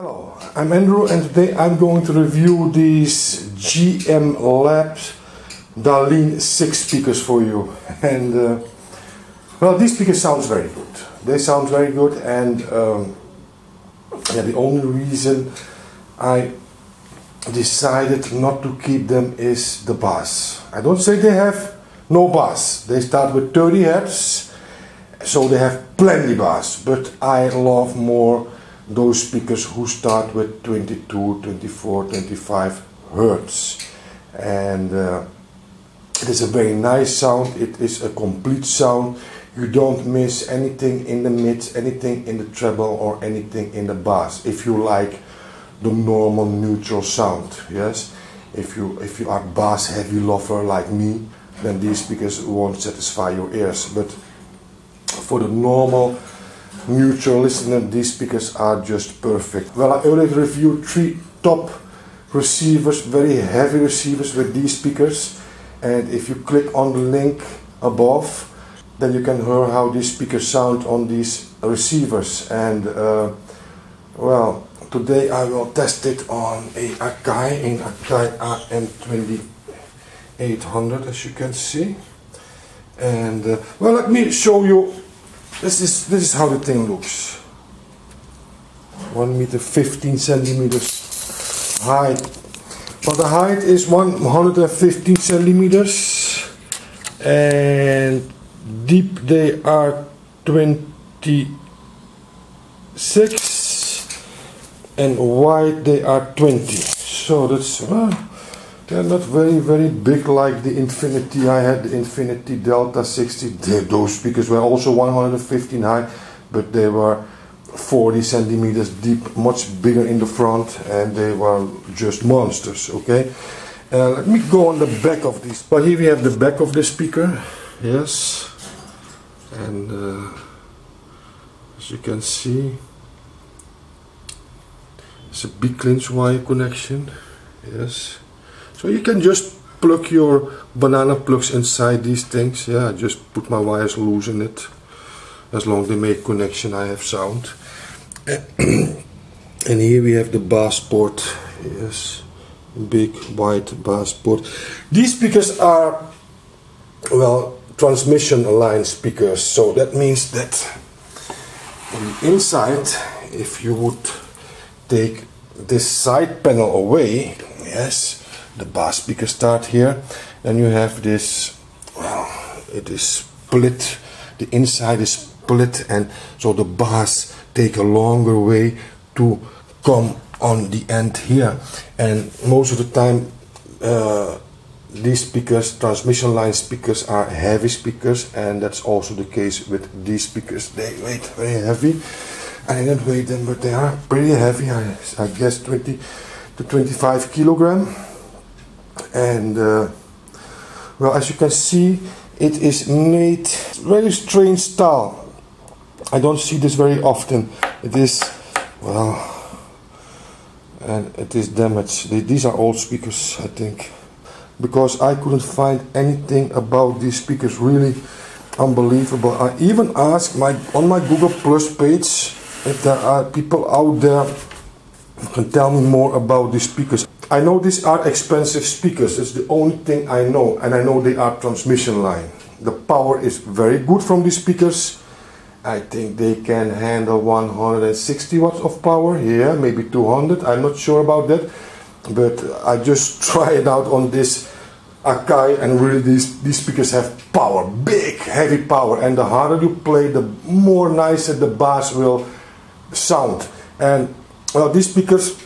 Hello, I'm Andrew and today I'm going to review these GM Labs Daline 6 speakers for you. And uh, well, these speakers sounds very good. They sound very good and um, yeah, the only reason I decided not to keep them is the bass. I don't say they have no bass. They start with 30 hertz, so they have plenty bass. But I love more those speakers who start with 22, 24, 25 hertz. And uh, it is a very nice sound. It is a complete sound. You don't miss anything in the mids, anything in the treble, or anything in the bass. If you like the normal neutral sound. Yes, if you if you are bass heavy lover like me, then these speakers won't satisfy your ears. But for the normal neutral listener, these speakers are just perfect. Well, I already reviewed three top receivers, very heavy receivers with these speakers. And if you click on the link above, then you can hear how these speakers sound on these receivers. And uh, well, today I will test it on a Akai in Akai AM2800 as you can see and uh, well let me show you this is this is how the thing looks. 1 meter 15 centimeters height. But the height is 115 centimeters and deep they are 26 and wide they are 20 so that's well they're not very very big like the Infinity I had the Infinity Delta 60 they, those speakers were also 115 high but they were 40 centimeters deep much bigger in the front and they were just monsters okay? Uh, let me go on the back of this. But here we have the back of the speaker yes? And uh, as you can see it's a big clinch wire connection yes so you can just plug your banana plugs inside these things yeah I just put my wires loose in it as long as they make connection I have sound. And here we have the bass port yes big white bass port these speakers are well transmission line speakers so that means that on the inside if you would take this side panel away, yes, the bass speaker start here, then you have this, well, it is split, the inside is split, and so the bass take a longer way to come on the end here. And most of the time, uh, these speakers, transmission line speakers, are heavy speakers, and that's also the case with these speakers. They weight very heavy. I didn't weigh them, but they are pretty heavy. I, I guess 20 to 25 kilogram. And uh, well, as you can see, it is made very strange style. I don't see this very often. It is well, and it is damaged. These are old speakers, I think, because I couldn't find anything about these speakers really unbelievable. I even asked my on my Google Plus page if there are people out there can tell me more about these speakers. I know these are expensive speakers, it's the only thing I know, and I know they are transmission line. The power is very good from these speakers. I think they can handle 160 watts of power, yeah, maybe 200, I'm not sure about that. But I just try it out on this Akai and really these, these speakers have power, big, heavy power. And the harder you play, the more nicer the bass will sound. And well, these speakers,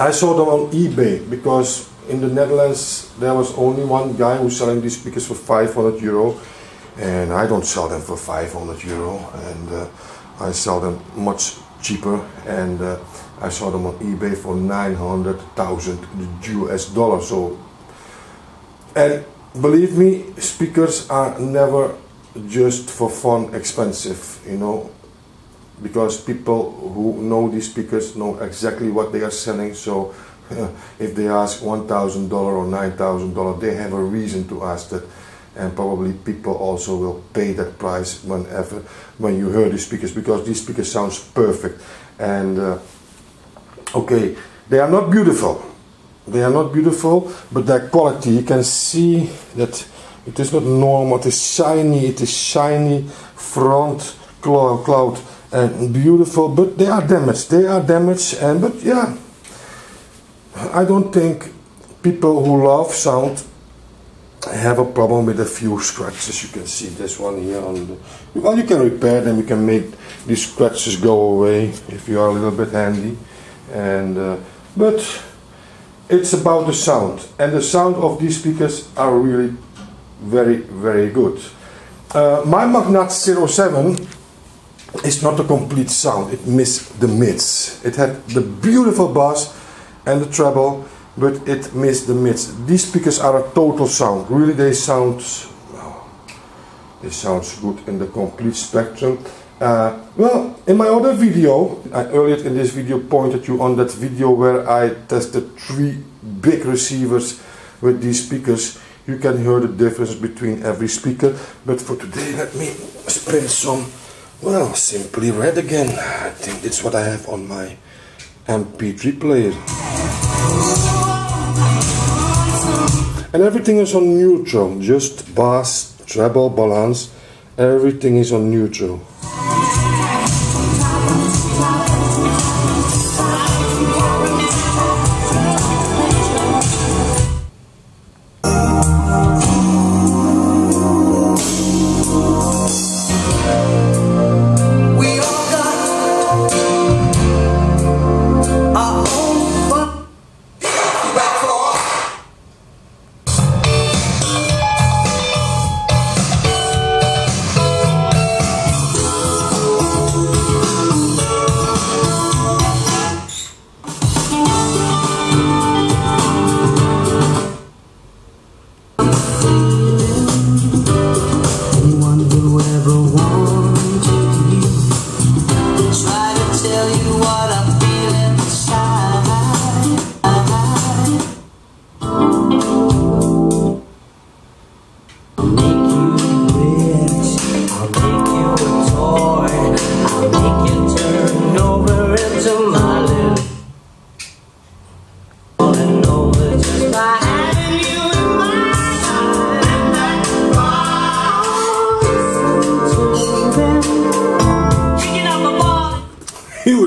I saw them on eBay because in the Netherlands there was only one guy who's selling these speakers for 500 euro, and I don't sell them for 500 euro, and uh, I sell them much cheaper. And uh, I saw them on eBay for 900,000 US dollars. So, and believe me, speakers are never just for fun expensive. You know, because people who know these speakers know exactly what they are selling. So if they ask $1,000 or $9,000, they have a reason to ask that. And probably people also will pay that price whenever when you hear these speakers because these speakers sounds perfect. And uh, okay they are not beautiful they are not beautiful but their quality you can see that it is not normal it is shiny it is shiny front cloud and beautiful but they are damaged they are damaged and but yeah. I don't think people who love sound have a problem with a few scratches. You can see this one here on the well you can repair them you can make these scratches go away if you are a little bit handy. And uh, but it's about the sound and the sound of these speakers are really very very good. Uh, my Magnat 07 is not a complete sound it missed the mids it had the beautiful bass and the treble but it missed the mids. These speakers are a total sound. Really, they sound well, they sound good in the complete spectrum. Uh, well, in my other video, I earlier in this video pointed you on that video where I tested three big receivers with these speakers. You can hear the difference between every speaker. But for today, let me spin some, well, simply red again. I think that's what I have on my MP3 player. And everything is on neutral. Just bass treble balance. Everything is on neutral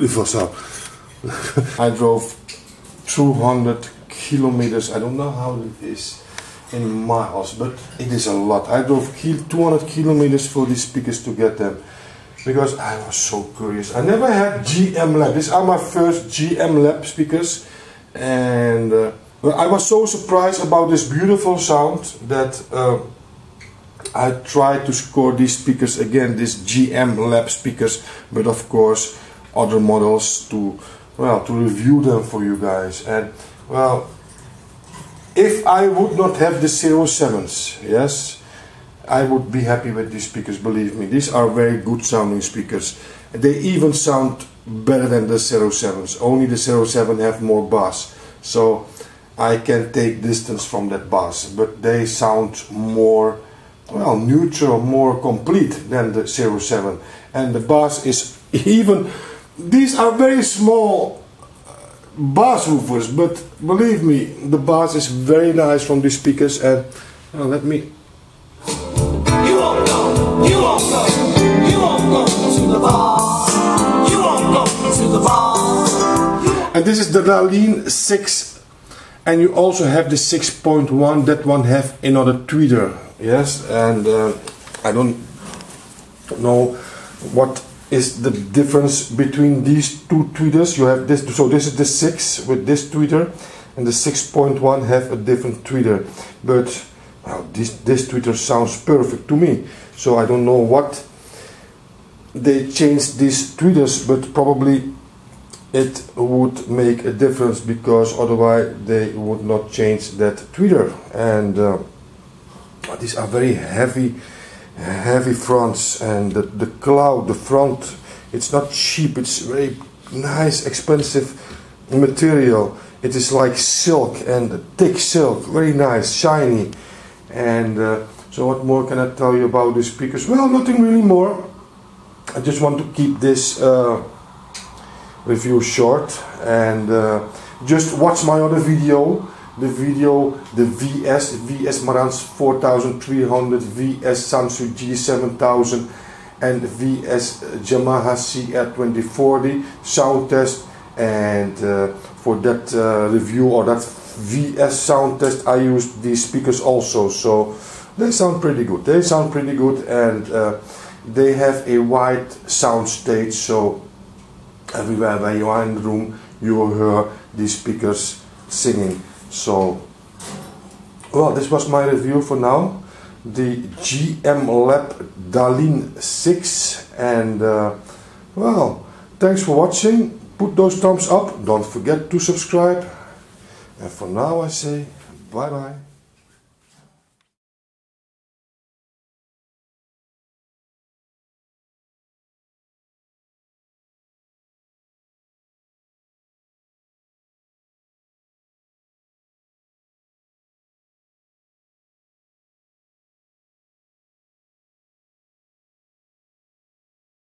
beautiful sound. I drove 200 kilometers. I don't know how it is in miles, but it is a lot. I drove 200 kilometers for these speakers to get them because I was so curious. I never had GM Lab. These are my first GM Lab speakers, and uh, I was so surprised about this beautiful sound that uh, I tried to score these speakers again, these GM Lab speakers, but of course other models to well to review them for you guys. And well if I would not have the 07s yes I would be happy with these speakers. Believe me these are very good sounding speakers. They even sound better than the 07s only the 07 have more bass. So I can take distance from that bass. But they sound more well neutral more complete than the 07 and the bass is even these are very small uh, bass woofers, but believe me, the bass is very nice from these speakers. And uh, let me. You won't go, you won't go, you won't go to the bar. You won't go to the bar. And this is the Daline 6, and you also have the 6.1. That one have another tweeter, yes. And uh, I don't know what is the difference between these two tweeters. You have this, so this is the 6 with this tweeter, and the 6.1 have a different tweeter. But well, this, this tweeter sounds perfect to me. So I don't know what they changed these tweeters, but probably it would make a difference because otherwise they would not change that tweeter. And uh, these are very heavy heavy fronts and the, the cloud, the front, it's not cheap, it's very nice, expensive material. It is like silk and thick silk, very nice, shiny. And uh, so what more can I tell you about the speakers? Well, nothing really more. I just want to keep this uh, review short and uh, just watch my other video the video the VS VS Marantz 4300 VS Sansui G7000 and VS Yamaha CR2040 sound test. And uh, for that uh, review or that VS sound test I used these speakers also. So they sound pretty good. They sound pretty good and uh, they have a wide sound stage. So everywhere when you are in the room you will hear these speakers singing so well this was my review for now. The GM Lab Daline 6 and uh, well thanks for watching. Put those thumbs up. Don't forget to subscribe. And for now I say bye bye